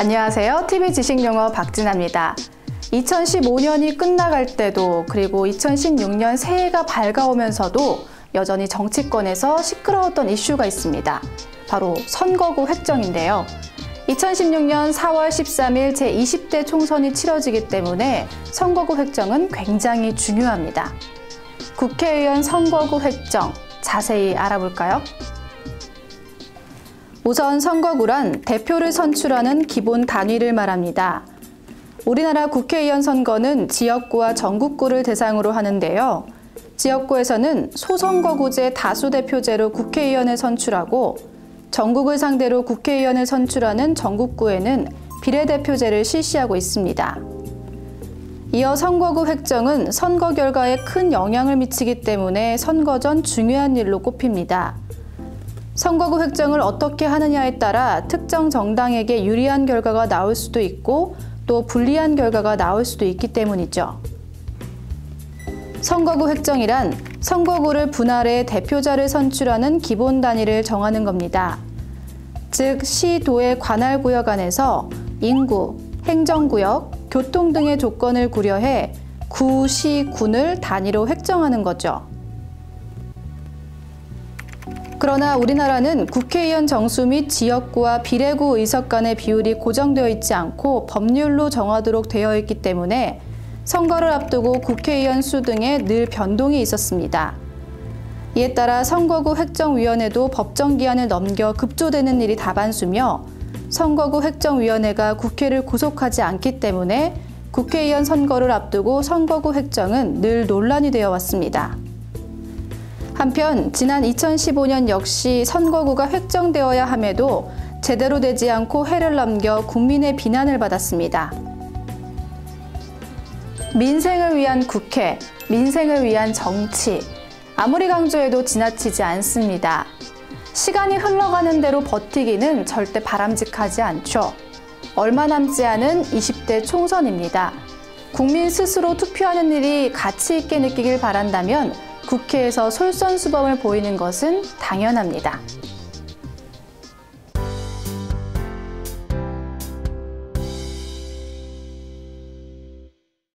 안녕하세요. TV 지식용어 박진아입니다. 2015년이 끝나갈 때도 그리고 2016년 새해가 밝아오면서도 여전히 정치권에서 시끄러웠던 이슈가 있습니다. 바로 선거구 획정인데요. 2016년 4월 13일 제20대 총선이 치러지기 때문에 선거구 획정은 굉장히 중요합니다. 국회의원 선거구 획정 자세히 알아볼까요? 우선 선거구란 대표를 선출하는 기본 단위를 말합니다. 우리나라 국회의원 선거는 지역구와 전국구를 대상으로 하는데요. 지역구에서는 소선거구제 다수대표제로 국회의원을 선출하고 전국을 상대로 국회의원을 선출하는 전국구에는 비례대표제를 실시하고 있습니다. 이어 선거구 획정은 선거 결과에 큰 영향을 미치기 때문에 선거 전 중요한 일로 꼽힙니다. 선거구 획정을 어떻게 하느냐에 따라 특정 정당에게 유리한 결과가 나올 수도 있고 또 불리한 결과가 나올 수도 있기 때문이죠. 선거구 획정이란 선거구를 분할해 대표자를 선출하는 기본 단위를 정하는 겁니다. 즉, 시, 도의 관할 구역 안에서 인구, 행정구역, 교통 등의 조건을 구려해 구, 시, 군을 단위로 획정하는 거죠. 그러나 우리나라는 국회의원 정수 및 지역구와 비례구 의석 간의 비율이 고정되어 있지 않고 법률로 정하도록 되어 있기 때문에 선거를 앞두고 국회의원 수 등에 늘 변동이 있었습니다. 이에 따라 선거구 획정위원회도 법정 기한을 넘겨 급조되는 일이 다반수며 선거구 획정위원회가 국회를 구속하지 않기 때문에 국회의원 선거를 앞두고 선거구 획정은 늘 논란이 되어 왔습니다. 한편 지난 2015년 역시 선거구가 획정되어야 함에도 제대로 되지 않고 해를 넘겨 국민의 비난을 받았습니다. 민생을 위한 국회, 민생을 위한 정치, 아무리 강조해도 지나치지 않습니다. 시간이 흘러가는 대로 버티기는 절대 바람직하지 않죠. 얼마 남지 않은 20대 총선입니다. 국민 스스로 투표하는 일이 가치 있게 느끼길 바란다면 국회에서 솔선수범을 보이는 것은 당연합니다.